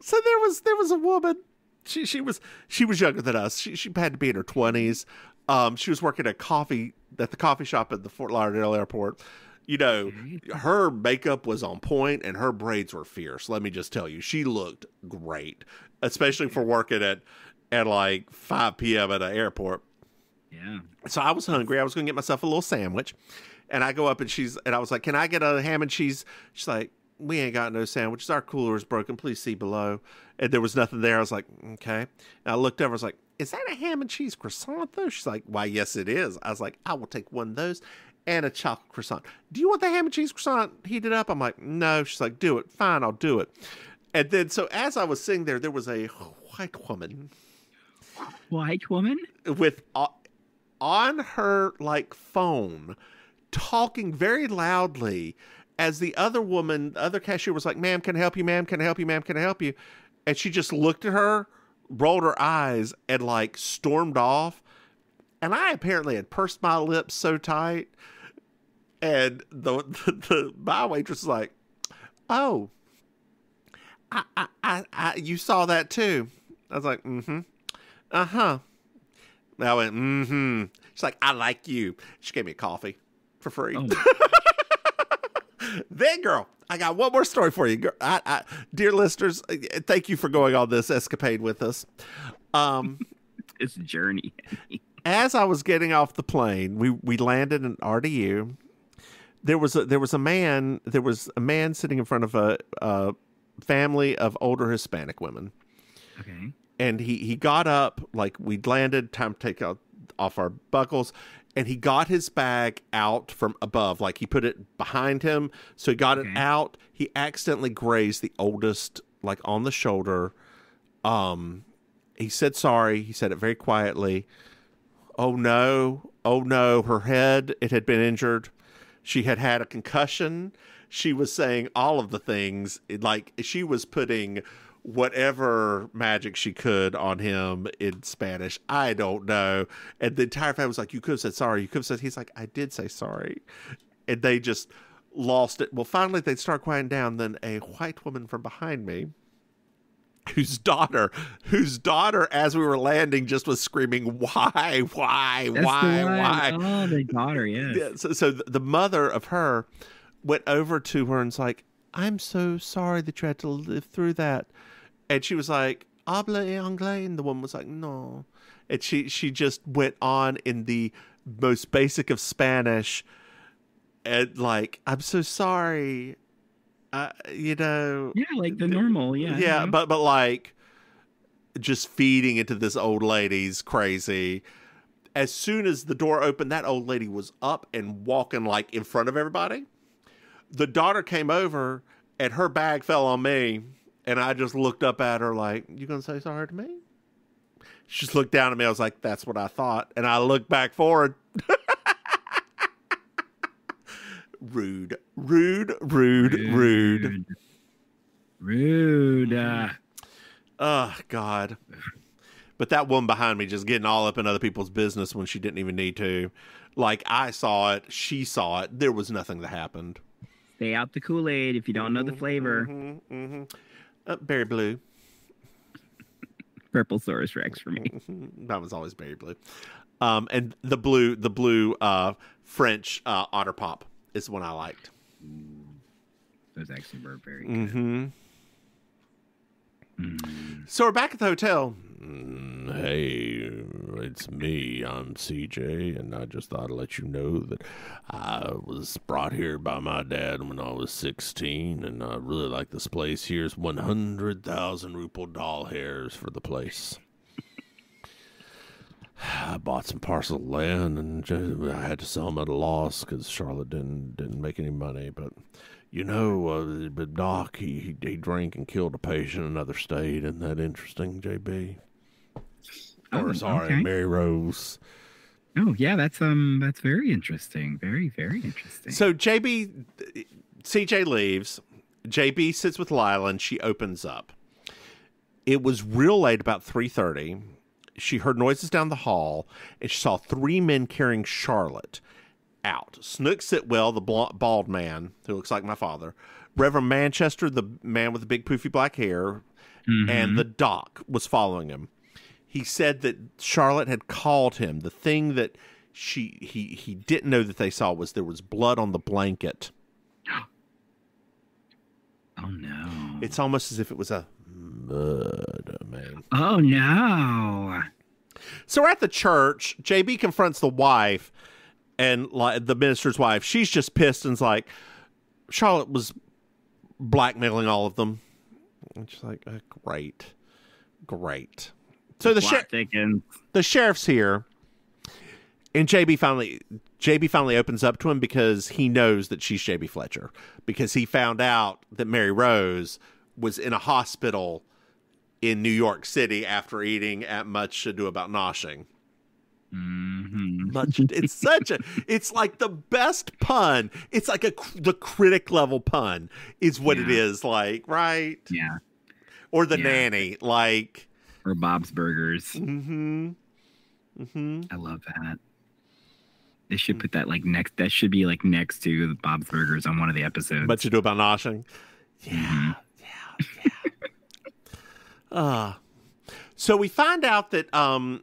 So there was there was a woman. She she was she was younger than us. She she had to be in her twenties. Um, she was working at coffee at the coffee shop at the Fort Lauderdale airport. You know, her makeup was on point and her braids were fierce. Let me just tell you, she looked great, especially for working at at like five p.m. at an airport. Yeah. So I was hungry. I was going to get myself a little sandwich, and I go up and she's and I was like, "Can I get a ham and cheese?" She's like, "We ain't got no sandwiches. Our cooler is broken. Please see below." And there was nothing there. I was like, "Okay." And I looked over. I was like, "Is that a ham and cheese croissant though?" She's like, "Why, yes, it is." I was like, "I will take one of those." And a chocolate croissant. Do you want the ham and cheese croissant heated up? I'm like, no. She's like, do it. Fine, I'll do it. And then, so as I was sitting there, there was a white woman White woman? with uh, on her like phone talking very loudly as the other woman the other cashier was like ma'am can i help you? Ma'am can i help you? Ma'am can i help you? And she just looked at her rolled her eyes and like stormed off. And i apparently had pursed my lips so tight and the the, the my waitress was like oh I, I i i you saw that too. I was like mm-hmm. Uh-huh I went, mm-hmm. She's like, I like you. She gave me a coffee for free. Oh, <laughs> then, girl, I got one more story for you. Girl, I, I, dear listeners, uh, thank you for going on this escapade with us. Um, <laughs> this journey. <laughs> as I was getting off the plane, we, we landed in RDU. There was a there was a man there was a man sitting in front of a, a family of older Hispanic women. Okay. And he he got up like we'd landed time to take out off our buckles and he got his bag out from above like he put it behind him. So he got Okay. it out. He accidentally grazed the oldest like on the shoulder. Um he said sorry. He said it very quietly. Oh no. Oh no. Her head it had been injured. She had had a concussion. She was saying all of the things like she was putting whatever magic she could on him in Spanish. I don't know. And the entire family was like, You could have said sorry. You could have said, He's like, I did say sorry. And they just lost it. Well, finally, they start quieting down. Then a white woman from behind me, whose daughter, whose daughter, as we were landing, just was screaming, Why, why, That's why, why? Oh, the daughter, yes. Yeah, so, so the mother of her went over to her and's like, I'm so sorry that you had to live through that. And she was like, habla anglais? And the woman was like, no. And she, she just went on in the most basic of Spanish and like, I'm so sorry. Uh, you know, Yeah, like the normal. Yeah. yeah, but but like just feeding into this old lady's crazy. As soon as the door opened, that old lady was up and walking like in front of everybody. The daughter came over and her bag fell on me, and I just looked up at her like, "You gonna say sorry to me?" She just looked down at me. I was like, "That's what I thought," and I looked back forward. <laughs> rude, rude, rude, rude. Rude. Uh, Oh God. But that woman behind me just getting all up in other people's business when she didn't even need to. Like I saw it, she saw it. There was nothing that happened. Stay out the Kool Aid if you don't know the flavor. hmm hmm Uh, berry blue. Purplesaurus Rex for me. <laughs> that was always berry blue. Um, and the blue, the blue uh, French uh, otter pop is the one I liked. Those actually were very good. hmm Mm. So we're back at the hotel. Mm, Hey, it's me. I'm CJ, and I just thought I'd let you know that I was brought here by my dad when I was 16, and I really like this place. Here's 100,000 Rupel doll hairs for the place. I bought some parcel of land and ju- I had to sell them at a loss because Charlotte didn't didn't make any money. But you know, uh, but Doc he he drank and killed a patient in another state. Isn't that interesting, JB? Or Oh, sorry, okay. Mary Rose. Oh yeah, that's um that's very interesting. Very very interesting. So JB, CJ leaves. JB sits with Lila and she opens up. It was real late, about three thirty. She heard noises down the hall and she saw three men carrying Charlotte out. Snook Sitwell, the bald man who looks like my father, Reverend Manchester, the man with the big poofy black hair, Mhm. and the doc was following him. He said that Charlotte had called him. The thing that she he he didn't know that they saw was there was blood on the blanket. <gasps> oh no. It's almost as if it was a murder, man. oh no. So we're at the church. JB confronts the wife and like the minister's wife. She's just pissed and's like, Charlotte was blackmailing all of them. And she's like, uh, great, great. So the sheriff. the sheriff's here and JB finally JB finally opens up to him because he knows that she's JB Fletcher because he found out that Mary Rose was in a hospital in New York City after eating at Much Ado About Noshing. Mhm. Much it's such a it's like the best pun. It's like a the critic level pun is what it Yeah. is like, right? Yeah. Or the Yeah. nanny like Or Bob's Burgers. mhm. Mhm. I love that. They should put that like next. That should be like next to Bob's Burgers on one of the episodes. But you do About Noshing. Mhm. Yeah, yeah. <laughs> uh, so we find out that um,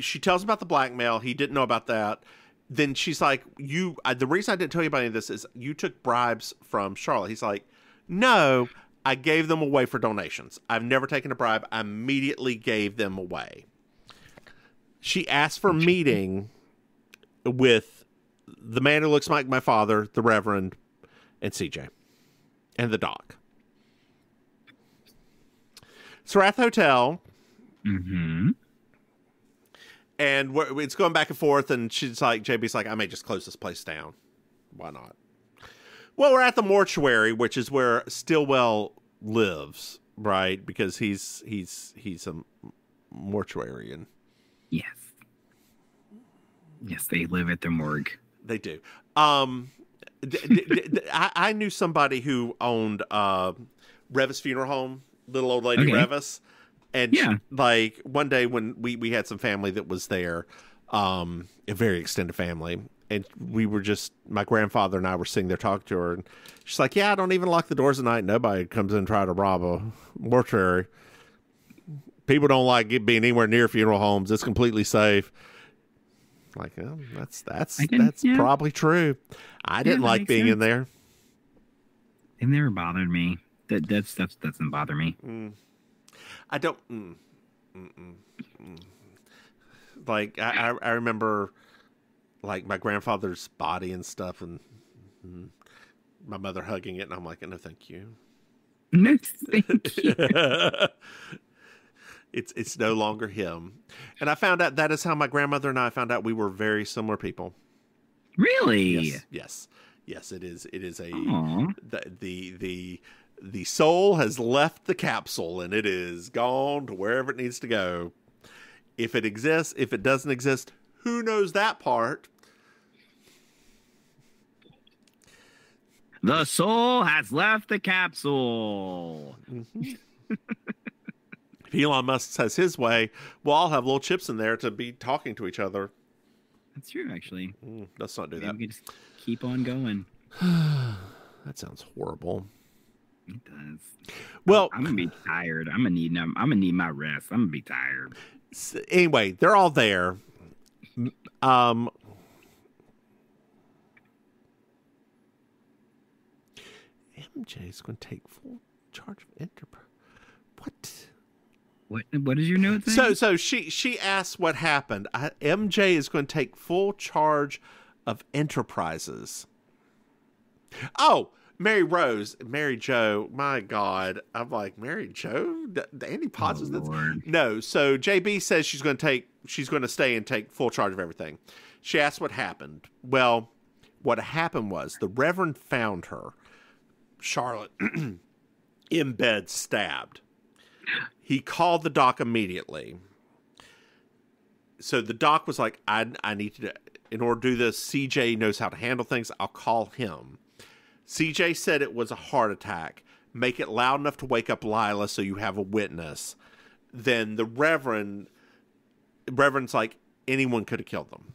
she tells about the blackmail. He didn't know about that. Then she's like, "You." I, the reason I didn't tell you about any of this is you took bribes from Charlotte. He's like, "No, I gave them away for donations. I've never taken a bribe. I immediately gave them away." She asked for a meeting with the man who looks like my father, the Reverend, and CJ, and the doc. So we're at the hotel, Mhm. and it's going back and forth. And she's like, JB's like, I may just close this place down. Why not? Well, we're at the mortuary, which is where Stillwell lives, right? Because he's he's he's a mortuarian. Yes. Yes, they live at the morgue. They do. Um, d- d- d- <laughs> I, I knew somebody who owned uh, Revis Funeral Home, little old lady Okay. Revis, and she- like one day when we we had some family that was there, um, a very extended family, and we were just my grandfather and I were sitting there talking to her, and she's like, "Yeah, I don't even lock the doors at night. Nobody comes in and try to rob a mortuary. People don't like it being anywhere near funeral homes. It's completely safe." Like, oh, that's that's that's yeah. probably true. I didn't like being in there. It never bothered me. That that stuff doesn't bother me. I don't. Mm, mm, mm, mm. Like I, I, I remember, like my grandfather's body and stuff, and mm, my mother hugging it, and I'm like, no, thank you. <laughs> No, thank you. <laughs> it's it's no longer him, and I found out that is how my grandmother and I found out we were very similar people. Really? Yes, yes, yes. It is. It is a the the the the soul has left the capsule and it is gone to wherever it needs to go. If it exists, if it doesn't exist, who knows that part? The soul has left the capsule. <laughs> If Elon Musk has his way, we'll all have little chips in there to be talking to each other. That's true, actually. Mm, let's not do Maybe that. we can just keep on going. <sighs> That sounds horrible. It does. Well, I'm gonna be tired. I'm gonna need. I'm gonna need my rest. I'm gonna be tired. anyway, they're all there. Um, MJ is going to take full charge of enterprise. What? What? What is your note? Thing? So, so she she asks what happened. I, MJ is going to take full charge of enterprises. Oh, Mary Rose, Mary Joe. My God, I'm like Mary Joe. D- Andy Potts Oh, is that's no. So JB says she's going to take. She's going to stay and take full charge of everything. She asks what happened. Well, what happened was the Reverend found her, Charlotte, <clears throat> in bed, stabbed. He called the doc immediately. So the doc was like, "I I need to in order to do this. CJ knows how to handle things. I'll call him." CJ said it was a heart attack. Make it loud enough to wake up Lila so you have a witness. Then the Reverend, Reverend's like, anyone could have killed them,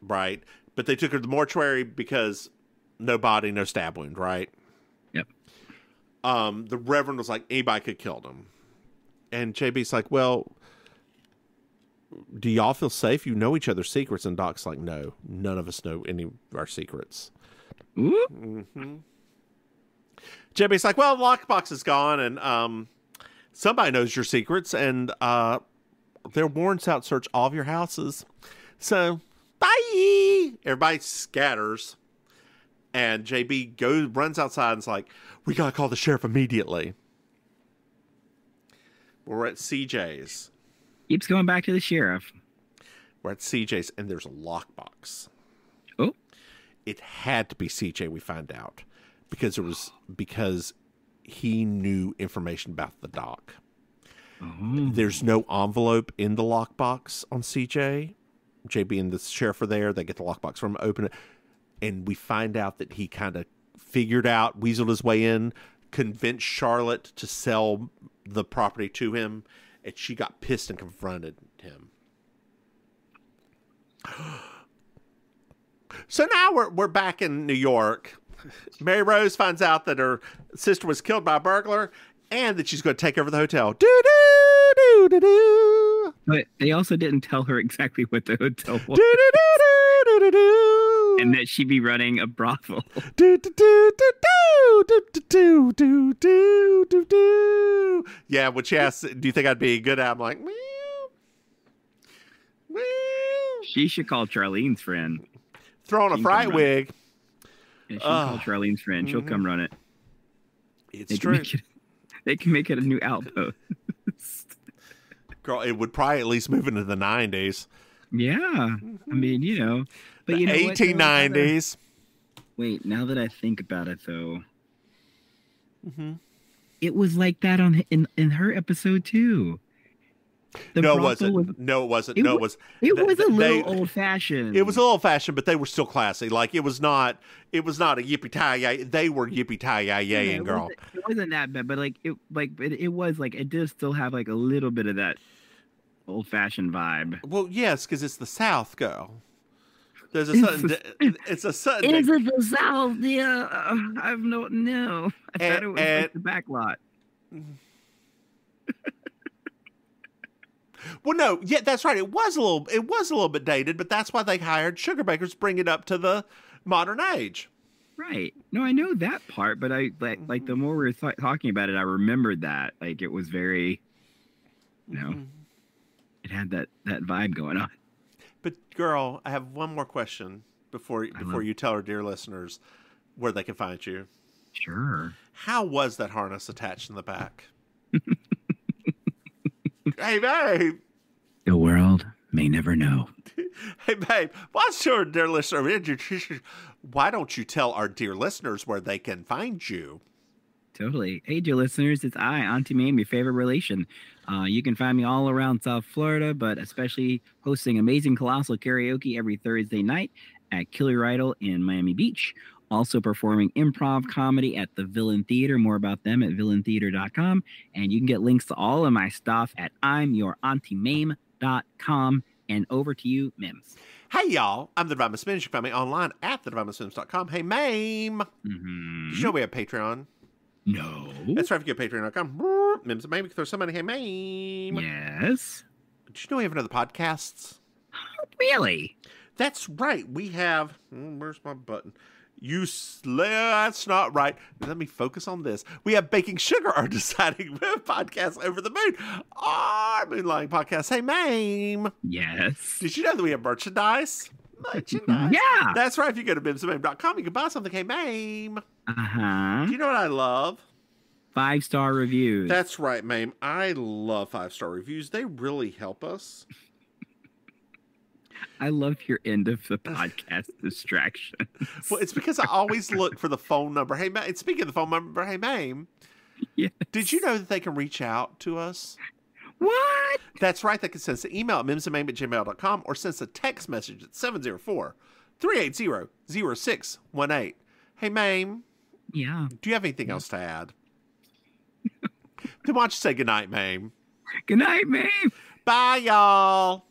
right? But they took her to the mortuary because no body, no stab wound, right? Um, the Reverend was like, anybody could kill them. And JB's like, well, do y'all feel safe? You know each other's secrets. And Doc's like, no, none of us know any of our secrets. Mm-hmm. JB's like, well, the lockbox is gone, and um, somebody knows your secrets, and uh, their warrants out search all of your houses. So, bye. Everybody scatters, and JB goes runs outside and's like, we gotta call the sheriff immediately. We're at CJ's. keeps going back to the sheriff. We're at CJ's, and there's a lockbox. Oh. It had to be CJ. We find out because it was because he knew information about the doc. Oh, There's no envelope in the lockbox on CJ. JB and the sheriff are there. They get the lockbox from him, open it, and we find out that he kind of figured out, weaseled his way in, convinced Charlotte to sell the property to him, and she got pissed and confronted him. <gasps> So now we're we're back in New York. Mary Rose finds out that her sister was killed by a burglar and that she's going to take over the hotel. Do do do do do. but they also didn't tell her exactly what the hotel Do was, do do do do do. And that she'd be running a brothel. do do do do do do do do do do do. Yeah, when she asks, "Do you think I'd be good?" at? I'm like, meow, meow. She should call Charlene's friend. Throw on a She fright wig. Yeah, she can call Charlene's friend. She'll Mhm. come run it. It's They true, it, they can make it a new outpost. girl. It would probably at least move into the '90s, yeah, I mean, you know, but you know, what, though? 1890s. Wait, now that I think about it, though, Mm-hmm. it was like that on in in her episode too. The no, it wasn't. was- no, it wasn't. it no, it was. it was a little they- old fashioned. It was a little fashioned, but they were still classy. Like it was not. It was not a yippee tie yay. They were yippee tie yay Yeah, yay it girl. wasn't- It wasn't that bad, but like it like it, it was like it did still have like a little bit of that old fashioned vibe. Well, yes, because it's the South, girl. There's a It's certain. di- it's a certain. Is di- it the South? Yeah, I've no no. I thought it was and- like the back lot. <laughs> well, no, yeah, that's right. It was a little. It was a little bit dated, but that's why they hired Sugarbakers to bring it up to the modern age. Right. No, I know that part, but I like like the more we were th- talking about it, I remembered that like it was very, you know, Mhm. it had that that vibe going on. Girl, I have one more question before before you tell our dear listeners where they can find you. Sure. How was that harness attached in the back? <laughs> hey, babe. The world may never know. <laughs> Hey, babe. What's your dear listener? Why don't you tell our dear listeners where they can find you? Totally. Hey, dear listeners, it's I, Auntie Maim, your favorite relation. Uh, you can find me all around South Florida, but especially hosting amazing colossal karaoke every Thursday night at Kill Your Idol in Miami Beach. Also performing improv comedy at the Villain Theater. More about them at villaintheater.com. And you can get links to all of my stuff at imyourauntiemame.com. And over to you, Mims. Hey, y'all. I'm the Divine Spins. You can find me online at thedivinemissmims.com. Hey, Maim. Mm-hmm. You know we have Patreon? No. That's right. If you go to patreon.com, Mims and Maim, you can throw somebody, hey, Maim. Yes. Did you know we have another podcasts? <gasps> Really? That's right. We have. hmm, Where's my button? You slay. That's not right. Let me focus on this. We have Baking Sugar, our <laughs> deciding <laughs> podcast over the moon. Our moonlighting podcast. Hey, Maim. Yes. Did you know that we have merchandise? <laughs> Merchandise. Yeah. That's right. If you go to mimsandmaim.com, you can buy something. Hey, Maim. Uh huh. Do you know what I love? Five star reviews. That's right, Maim. I love five star reviews. They really help us. I love your end of the <laughs> podcast distraction. Well, it's because I always look for the phone number. Hey, Ma- speaking of the phone number, hey, Maim, Yes. did you know that they can reach out to us? What? That's right. They can send us an email at mimsandmaim at gmail.com or send us a text message at 704 380 0618. Hey, Maim, Yeah. do you have anything else to add? then why don't you say goodnight, Maim? Good night, Maim. Bye, y'all.